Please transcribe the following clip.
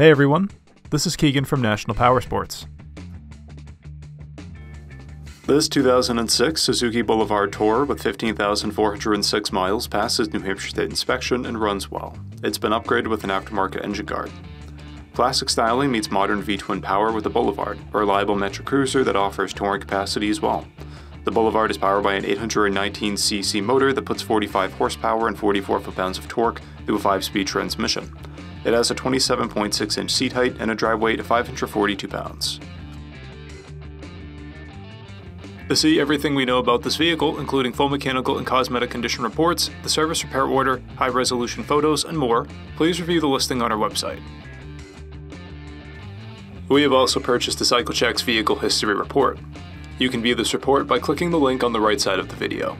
Hey everyone, this is Keegan from National Power Sports. This 2006 Suzuki Boulevard Tour with 15,406 miles passes New Hampshire State inspection and runs well. It's been upgraded with an aftermarket engine guard. Classic styling meets modern V-twin power with the Boulevard, a reliable metric cruiser that offers touring capacity as well. The Boulevard is powered by an 819cc motor that puts 45 horsepower and 44 foot-pounds of torque through a 5-speed transmission. It has a 27.6 inch seat height and a drive weight of 542 pounds. To see everything we know about this vehicle, including full mechanical and cosmetic condition reports, the service repair order, high resolution photos, and more, please review the listing on our website. We have also purchased the CycleCheck's Vehicle History Report. You can view this report by clicking the link on the right side of the video.